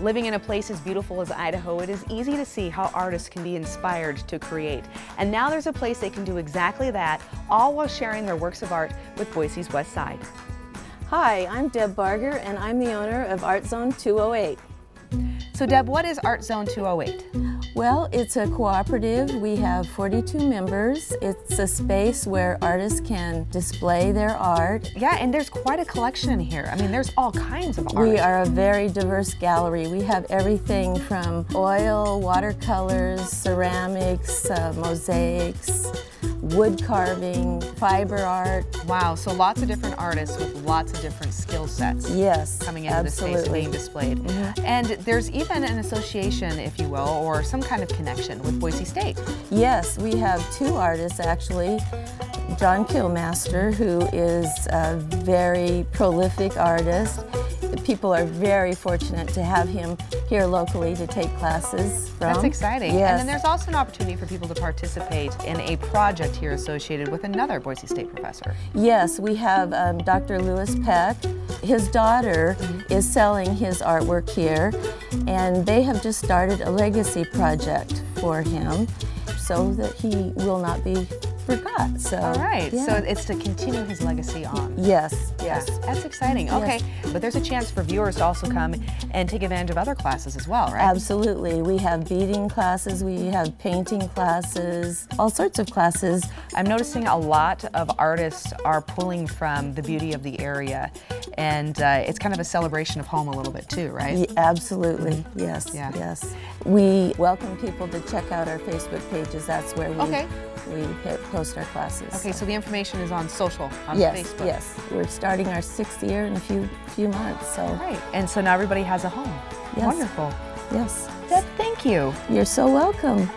Living in a place as beautiful as Idaho, it is easy to see how artists can be inspired to create. And now there's a place they can do exactly that, all while sharing their works of art with Boise's West Side. Hi, I'm Deb Barger and I'm the owner of Art Zone 208. So Deb, what is Art Zone 208? Well, it's a cooperative. We have 42 members. It's a space where artists can display their art. Yeah, and there's quite a collection here. I mean, there's all kinds of art. We are a very diverse gallery. We have everything from oil, watercolors, ceramics, uh, mosaics, wood carving, fiber art. Wow, so lots of different artists with lots of different skill sets. Yes, coming into absolutely. the space being displayed. Mm -hmm. And there's even an association, if you will, or some kind of connection with Boise State. Yes, we have two artists actually. John Killmaster, who is a very prolific artist, people are very fortunate to have him here locally to take classes from. That's exciting. Yes. And then there's also an opportunity for people to participate in a project here associated with another Boise State professor. Yes, we have um, Dr. Lewis Peck. His daughter mm -hmm. is selling his artwork here, and they have just started a legacy project for him so that he will not be forgot. So all right, yeah. so it's to continue his legacy on. Yes, yes, that's exciting. Okay, but there's a chance for viewers to also come and take advantage of other classes as well, right? Absolutely. We have beading classes, we have painting classes, all sorts of classes. I'm noticing a lot of artists are pulling from the beauty of the area, and uh, it's kind of a celebration of home a little bit too, right? Yeah, absolutely. Yes. Yeah. Yes. We welcome people to check out our Facebook pages. That's where we okay. we post our classes. Okay, so the information is on social, on yes, Facebook. Yes, we're starting our sixth year in a few few months. So right, and so now everybody has a home. Yes. Wonderful. Yes. Deb, thank you. You're so welcome.